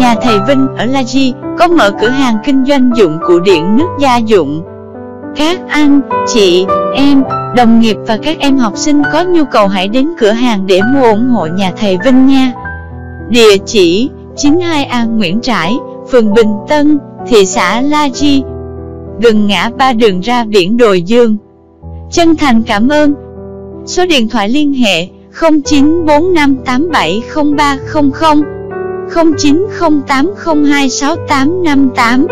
Nhà thầy Vinh ở La Di có mở cửa hàng kinh doanh dụng cụ điện nước gia dụng. Các anh, chị, em, đồng nghiệp và các em học sinh có nhu cầu hãy đến cửa hàng để mua ủng hộ nhà thầy Vinh nha. Địa chỉ 92A Nguyễn Trãi, phường Bình Tân, thị xã La Di, gần ngã ba đường ra biển Đồi Dương. Chân thành cảm ơn. Số điện thoại liên hệ 0945870300 0908026858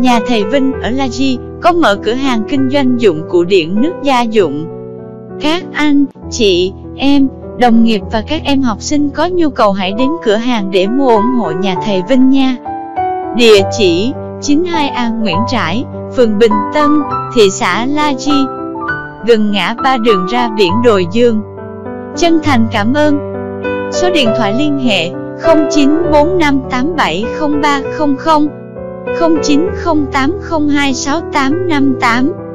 Nhà thầy Vinh ở La Di có mở cửa hàng kinh doanh dụng cụ điện nước gia dụng. Các anh, chị, em, đồng nghiệp và các em học sinh có nhu cầu hãy đến cửa hàng để mua ủng hộ nhà thầy Vinh nha. Địa chỉ 92A Nguyễn Trãi, phường Bình Tân, thị xã La Di, gần ngã ba đường ra biển Đồi Dương. Chân thành cảm ơn. Số điện thoại liên hệ 0945870300 0908026858